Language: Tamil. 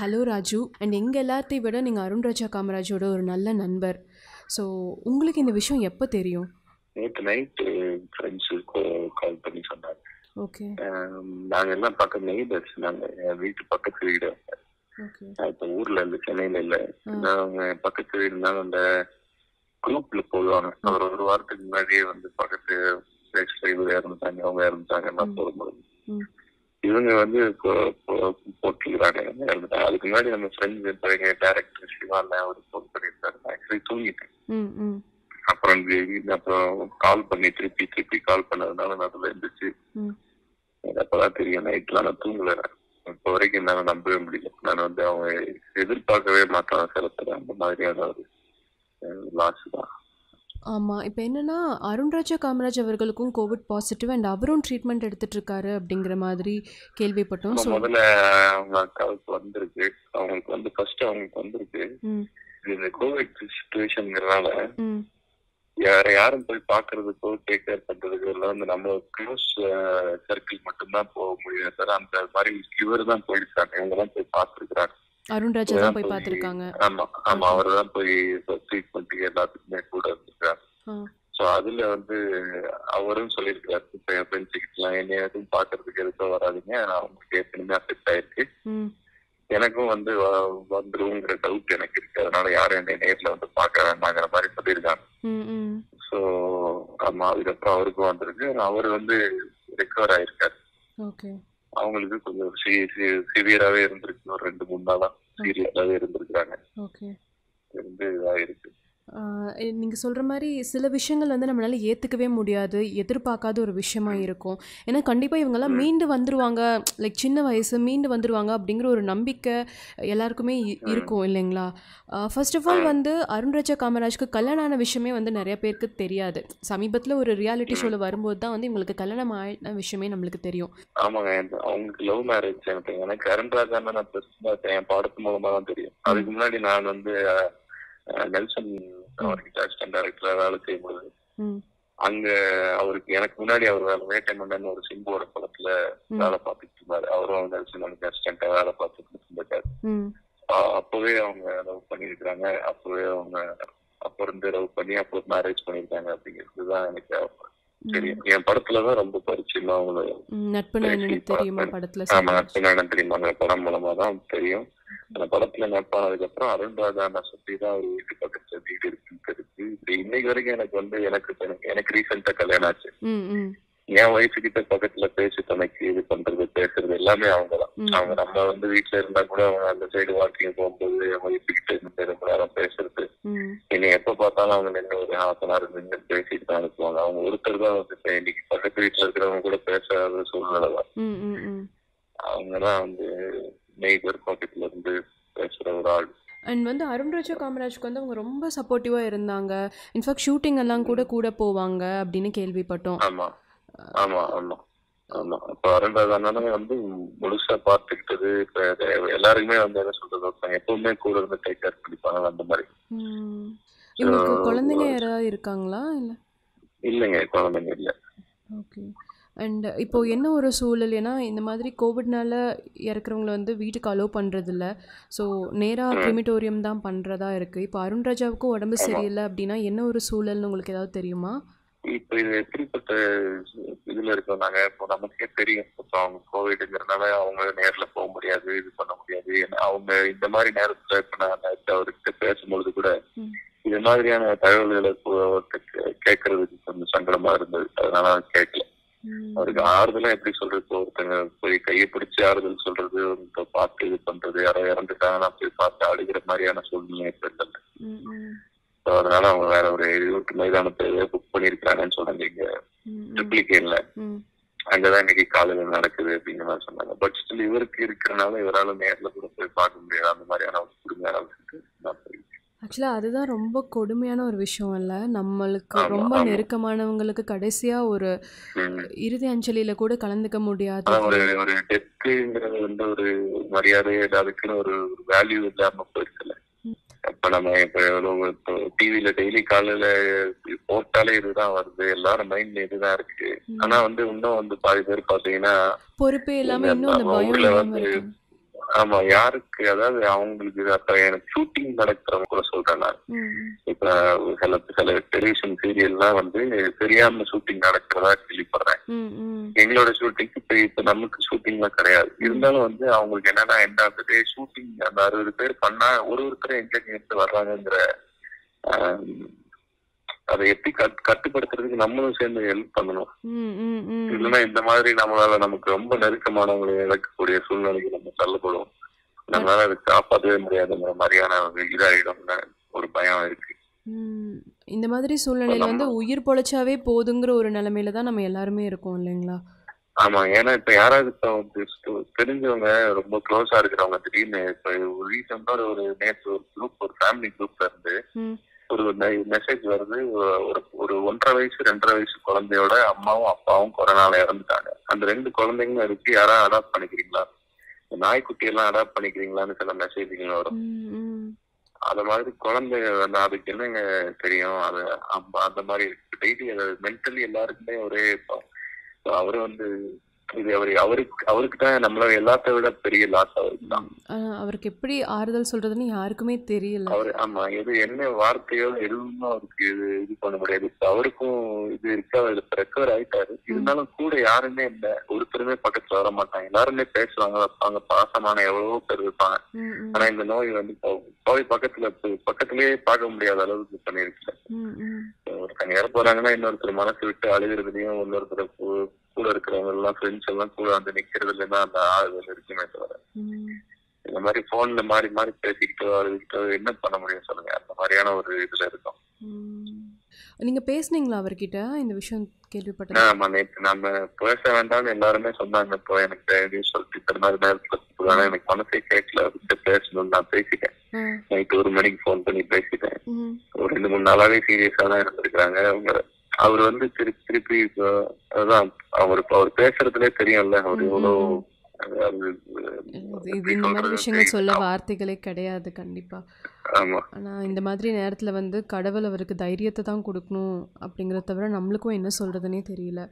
ஹலோ ராஜு அண்ட் எங்கள் எல்லாத்தையும் விட நீங்கள் அருண் ராஜா காமராஜோட ஒரு நல்ல நண்பர். ஸோ உங்களுக்கு இந்த விஷயம் எப்போ தெரியும்? நேற்று நைட்டு ஃப்ரெண்ட்ஸு கால் பண்ணி சொன்னாங்க. ஓகே ஆம், நாங்க எல்லாம் பக்கம் நெய்பர்ஸ் நாங்க என் வீட்டு பக்கத்து வீடு. இப்ப ஊர்ல இருந்து சென்னையில இல்ல. அவங்க பக்கத்து வீடுனால அந்த குரூப்ல போடுவாங்க அவர் ஒரு வாரத்துக்கு முன்னாடியே வந்து பக்கத்து இவர் இறந்துட்டாங்க அவங்க இறந்துட்டாங்க எல்லாம் போடும்போது இவங்க வந்து அதுக்கு முன்னாடி நம்ம ஃப்ரெண்ட்ஸ் டேரக்டர் சிவால அவர் ஃபோன் பண்ணியிருந்தாரு. நான் ஆக்சுவலி தூங்கிட்டேன். அப்புறம் அப்புறம் கால் பண்ணி திருப்பி திருப்பி கால் பண்ணதுனால நான் அதுல இருந்துச்சு எனக்கு அப்பதான் தெரியும் நைட்லாம் நான் தூங்கல. இப்போ வரைக்கும் என்னால நம்பவே முடியல. நான் வந்து அவங்க எதிர்பார்க்கவே மாட்டான் செலுத்துற அந்த மாதிரியான ஒரு லாஸ் தான். ஆமாம் இப்போ என்னென்னா அருண் ராஜா காமராஜ் அவர்களுக்கும் கோவிட் பாசிட்டிவ் அண்ட் அவரும் ட்ரீட்மெண்ட் எடுத்துட்டு இருக்காரு அப்படிங்கிற மாதிரி கேள்விப்பட்டோம். முதல்ல அவங்க அக்காவுக்கு வந்திருக்கு. அவங்களுக்கு வந்து ஃபர்ஸ்ட் அவங்களுக்கு வந்திருக்கு. இந்த கோவிட் சுச்சுவேஷன்ங்கிறனால யார யாரும் போய் பாக்குறதுக்கோ டேக் கேர் பண்றதுக்கோ எல்லாம் வந்து நம்ம க்ளோஸ் சர்க்கிள் மட்டும்தான் போக முடியும் சார் அந்த மாதிரி இவர் தான் போயிருக்காங்க. இவங்க தான் போய் பார்த்துருக்காங்க அருண் ராஜா தான் போய் பார்த்துருக்காங்க. ஆமா ஆமா அவர் தான் போய் ட்ரீட்மெண்ட்டுக்கு எல்லாத்துக்குமே கூட ஸோ அதுல வந்து அவரும் சொல்லியிருக்காரு இப்போ என் ஃப்ரெண்ட்ஸுக்கிட்டலாம் என்ன எதுவும் பாக்குறதுக்கு எதுக்கும் வராதீங்க. அவங்களுக்கு ஏற்கனவே அஃபெக்ட் ஆயிருக்கு. எனக்கும் வந்து வந்துருங்கிற டவுட் எனக்கு இருக்கு. அதனால யாரும் என்னை நேர்ல வந்து பார்க்க வேண்டாங்கிற மாதிரி சொல்லியிருக்காங்க. ஸோ ஆமா அதுக்கப்புறம் அவருக்கும் வந்திருக்கு. அவர் வந்து ரெக்கவர் ஆயிருக்காரு. அவங்களுக்கு கொஞ்சம் சிவியராகவே இருந்திருக்கு. ஒரு ரெண்டு மூணு நாளா சீரியஸாவே இருந்திருக்காங்க ஓகே. இருந்து இதாயிருக்கு. நீங்கள் சொல்கிற மாதிரி சில விஷயங்கள் வந்து நம்மளால ஏற்றுக்கவே முடியாது. எதிர்பார்க்காத ஒரு விஷயமா இருக்கும். ஏன்னா கண்டிப்பாக இவங்கெல்லாம் மீண்டு வந்துருவாங்க. லைக் சின்ன வயசு மீண்டு வந்துருவாங்க அப்படிங்கிற ஒரு நம்பிக்கை எல்லாருக்குமே இருக்கும் இல்லைங்களா? ஃபர்ஸ்ட் ஆஃப் ஆல் வந்து அருண் ராஜா காமராஜ்க்கு கல்யாணம் ஆன விஷயமே வந்து நிறைய பேருக்கு தெரியாது. சமீபத்தில் ஒரு ரியாலிட்டி ஷோவில் வரும்போது தான் வந்து இவங்களுக்கு கல்யாணம் ஆன விஷயமே நம்மளுக்கு தெரியும். ஆமாங்க. அவங்களுக்கு லவ் மேரேஜ் எனக்கு எனக்கு அருண் ராஜா நான் என் பாடத்து மூலமா தான் தெரியும். அதுக்கு முன்னாடி நான் வந்து நெல்சன் அவர்கிட்ட அசிஸ்டன்ட் டைரக்டரா வேலை செய்யும்போது ம். அங்க அவருக்கு எனக்கு முன்னாடி அவர் வேட்டை மன்னன் ஒரு சிம்போட படத்துல வேலை பார்த்துட்டு இருந்தாரு. அவரும் நெல்சன் அவனுக்கு அசிஸ்டண்டா வேலை பார்த்துட்டு இருந்திருக்காரு அப்பவே அவங்க லவ் பண்ணியிருக்காங்க அப்பவே அவங்க அப்ப இருந்து லவ் பண்ணி அப்போ மேரேஜ் பண்ணியிருக்காங்க அப்படிங்கிறது தான் எனக்கு தெரியும். என் படத்துலதான் ரொம்ப பரிச்சயமா அவங்கள நட்பு தெரியுமா படத்தில் ஆமா நட்பு நாடம் தெரியுமா படம் மூலமா தான் தெரியும். அந்த படத்துல நட்பானதுக்கு அப்புறம் அருண் ராஜா நான் சுத்தி தான் ஒரு வீட்டு பக்கத்துல வீடு இருக்குன்னு தெரிஞ்சு இது இன்னைக்கு வரைக்கும் எனக்கு வந்து எனக்கு எனக்கு- எனக்கு ரீசெண்டா கல்யாணம் ஆச்சு. என் வயசு கிட்ட பக்கத்துல பேசி துணைக்கு இது பண்றது பேசுறது எல்லாமே அவங்க தான் ம். அவங்க நம்ம வந்து வீட்டுல இருந்தா கூட அவங்க அந்த சைடு வாக்கிங் போகும்போது என் வயசு கிட்ட இருந்து ரொம்ப நேரம் பேசுறது என்னை எப்ப பார்த்தாலும் அவங்க நின்று ஒரு ஹாஃப் அன் ஹவர் நின்று பேசிட்டு தான் இருக்குவாங்க அவங்க ஒருத்தர் தான் வந்து இன்னைக்கு பக்கத்து வீட்டுல இருக்கிறவங்க கூட பேசாத சூழ்நிலை தான். ம் ம் ம். அவங்க தான் வந்து நெய்பர் பக்கத்துல இருந்து பேசுற ஒரு ஆள் அண்ட் வந்து அருண் ராஜா காமராஜ்க்கு வந்து அவங்க ரொம்ப சப்போர்ட்டிவாக இருந்தாங்க. இன்ஃபேக்ட் ஷூட்டிங் எல்லாம் கூட கூட போவாங்க அப்படின்னு கேள்விப்பட்டோம். ஆமா. ஆமா ஆமா. ஆமா. இப்போ அருண்டாதானே வந்து முழுசா பார்த்துக்கிட்டது இப்ப எல்லாருக்குமே வந்து என்ன சொல்றது எப்பவுமே கூட இருந்து டேக் கேர் பண்ணிப்பாங்க அந்த மாதிரி. இவங்களுக்கு குழந்தைங்க யாராவது இருக்காங்களா? இல்லை? இல்லைங்க குழந்தைங்க இல்ல. ஓகே. அண்ட் இப்போ என்ன ஒரு சூழல்? ஏன்னா இந்த மாதிரி கோவிட்னால இறக்குறவங்கள வந்து வீட்டுக்கு அலோவ் பண்ணுறதில்ல ஸோ நேராக கிரிமிட்டோரியம் தான் பண்ணுறதா இருக்குது இப்போ அருண் ராஜாவுக்கும் உடம்பு சரியில்லை அப்படின்னா என்ன ஒரு சூழல்னு உங்களுக்கு ஏதாவது தெரியுமா? இப்ப இது எப்படிப்பட்ட இதுல இருக்கோம் நாங்க? இப்போ நமக்கே தெரியும். இப்போ அவங்க கோவிடுங்கிறனால அவங்க நேர்ல போக முடியாது இது பண்ண முடியாது. ஏன்னா அவங்க இந்த மாதிரி நேரத்துல இப்ப நான் அவர்கிட்ட பேசும்பொழுது கூட. இது மாதிரியான தகவல்களை கேட்கறதுக்கு கொஞ்சம் சங்கடமா இருந்தது. அதனால கேட்கல. அவருக்கு ஆறுதலாம் எப்படி சொல்றது? இப்போ ஒருத்தங்க போய் கையை பிடிச்சு ஆறுதல் சொல்றது பார்த்து இது பண்றது யாரோ இறந்துட்டாங்கன்னா போய் பார்த்து அழுகிற மாதிரியான சூழ்நிலை இப்ப இல்லை. அதனால அவங்க வேற ஒரு எழுபத்து மைதானத்தை புக் பண்ணிருக்காங்கன்னு சொன்னாங்க இங்க. ட்ரிப்ளிகேன்ல. அங்கதான் இன்னைக்கு காலையில நடக்குது அப்படிங்கிற மாதிரி சொன்னாங்க. பட் ஸ்டில் இவருக்கு இருக்கிறனால இவரால நேர்ல கூட போய் பார்க்க முடியாது. அந்த மாதிரியான ஒரு போய் ஆக்சுவலாக அதுதான் ரொம்ப கொடுமையான ஒரு விஷயம் இல்லை. நம்மளுக்கு ரொம்ப. நெருக்கமானவங்களுக்கு கடைசியாக ஒரு. இறுதி அஞ்சலியில் கூட கலந்துக்க முடியாது. ஒரு ஒரு டெத்துங்கிறது வந்து ஒரு மரியாதை அதுக்குன்னு ஒரு வேல்யூ இல்லாம போயிருக்குல்ல இப்ப நம்ம இப்ப எவ்வளவு இப்போ டிவில டெய்லி காலையில போட்டாலே இதுதான் வருது. எல்லாரும் மைண்ட்ல இதுதான் இருக்கு. ஆனா வந்து இன்னும் வந்து பாதி பேர் பாத்தீங்கன்னா பொறுப்பே இல்லாமல் இன்னும் ஊர்ல இல்லாமல் வந்து ஆமா யாருக்கு? அதாவது அவங்களுக்கு அப்ப எனக்கு ஷூட்டிங் நடக்கிறவங்க கூட சொல்றேன் நான். இப்ப சில சில டெலிவிஷன் சீரியல்லாம் வந்து தெரியாம ஷூட்டிங் நடக்கிறதா கேள்விப்படுறேன். எங்களோட ஷூட்டிங் இப்ப இப்ப நமக்கு ஷூட்டிங்லாம் கிடையாது. இருந்தாலும் வந்து அவங்களுக்கு என்னன்னா என்ன அந்த டே ஷூட்டிங் அந்த அறுபது பேர் பண்ணா ஒரு ஒருத்தர் எங்க ஆம், அதை எப்படி கட்- கட்டுப்படுத்துறதுக்கு நம்மளும் சேர்ந்து ஹெல்ப் பண்ணணும். இல்லைன்னா இந்த மாதிரி நம்மளால நமக்கு ரொம்ப நெருக்கமானவங்களை இழக்கக்கூடிய சூழ்நிலைக்கு நம்ம தள்ளப்படும் நம்மளால அதை காப்பாற்றவே முடியாதுங்கிற மாதிரியான ஒரு இதாயிடும்னு ஒரு பயம் இருக்கு. இந்த மாதிரி சூழ்நிலையில வந்து உயிர் பொழைச்சாவே போதுங்கிற ஒரு நிலைமையில தான் நம்ம எல்லாருமே இருக்கோம் இல்லைங்களா ஆமா ஏன்னா இப்ப யாராவது தெரிஞ்சவங்க ரொம்ப க்ளோஸா இருக்கிறவங்க திடீர்னு இப்ப ரீசெண்டா ஒரு நேற்று ஒரு குரூப் ஒரு ஃபேமிலி குரூப்ல இருந்து ஒரு மெசேஜ் வருது. ஒரு ஒரு ஒன்றரை வயசு ரெண்டரை வயசு குழந்தையோட அம்மாவும் அப்பாவும் கொரோனால இறந்துட்டாங்க. அந்த ரெண்டு குழந்தைங்களும் இருக்கு யாராவது அடாப்ட் பண்ணிக்கிறீங்களா? நாய்க்குட்டி எல்லாம் அடாப்ட் பண்ணிக்கிறீங்களான்னு சில மெசேஜ்கள் வரும். அந்த மாதிரி குழந்தை வந்து அதுக்கு என்னங்க தெரியும்? அது அந்த மாதிரி டெய்லி அது மென்டலி எல்லாருக்குமே ஒரே அவரு வந்து இது அவரு அவருக்கு அவருக்கு தான் நம்மள எல்லாத்த விட பெரிய லாஸ் அவருக்கு தான் அவருக்கு எப்படி ஆறுதல் சொல்றதுன்னு யாருக்குமே தெரியல. அவரு ஆமா எது என்ன வார்த்தையோ எதுவும் அவருக்கு இது இது பண்ண முடியாது. அவருக்கும் இது இருக்கு அவர் ரெக்கவர் ஆயிட்டாரு. இருந்தாலும் கூட யாருமே இல்ல. ஒருத்தருமே பக்கத்துல வர மாட்டாங்க. எல்லாருமே பேசுவாங்க வைப்பாங்க பாசமான எவ்வளவோ பேர் இருப்பாங்க. ஆனா இந்த நோய் வந்து போய் பக்கத்துல பக்கத்திலேயே பார்க்க முடியாத அளவுக்கு ம். ஒருத்தங்க இறந்து போறாங்கன்னா இன்னொருத்தர் மனசு விட்டு அழுகிறதுலயும் இன்னொருத்தர் கூட இருக்கிறவங்க எல்லாம் ஃப்ரெண்ட்ஸ் எல்லாம் கூட வந்து நிக்கிறதுல தான் அந்த ஆறுதல் இருக்குமே தவிர. இந்த மாதிரி போன்ல மாறி மாறி பேசிக்கிட்டோ அழுதுகிட்டோ என்ன பண்ண முடியும் சொல்லுங்க? அந்த மாதிரியான ஒரு இதுல இருக்கும். நீங்க பேசுனீங்களா அவர்கிட்ட? இந்த விஷயம் கேள்விப்பட்டது. ஆமா நேற்று நம்ம பேச வேண்டாம்னு எல்லாருமே சொன்னாங்க. இப்போ எனக்கு தெரியும் சொல்லிட்டு இந்த மாதிரி நேரத்துல ஆனா எனக்கு மனசே கேட்கல. அவர்கிட்ட பேசணும்னு நான் பேசிட்டேன். ஆ. நைட் ஒரு மணிக்கு ஃபோன் பண்ணி பேசிட்டேன். ஒரு ரெண்டு மூணு நாளாவே சீரியஸா தான் இருந்திருக்காங்க அவங்க அவர் வந்து திருப்பி திருப்பி அதான் அவர் அவர் பேசுறதுலே தெரியும்ல அவர் அதாவது, இது இந்த மாதிரி விஷயங்கள் சொல்ல வார்த்தைகளே கிடையாது கண்டிப்பா. ஆமா. ஆனா இந்த மாதிரி நேரத்துல வந்து கடவுள் அவருக்கு தைரியத்தை தான் கொடுக்கணும் அப்படிங்கிறத தவிர நம்மளுக்கும் என்ன சொல்றதுனே தெரியல.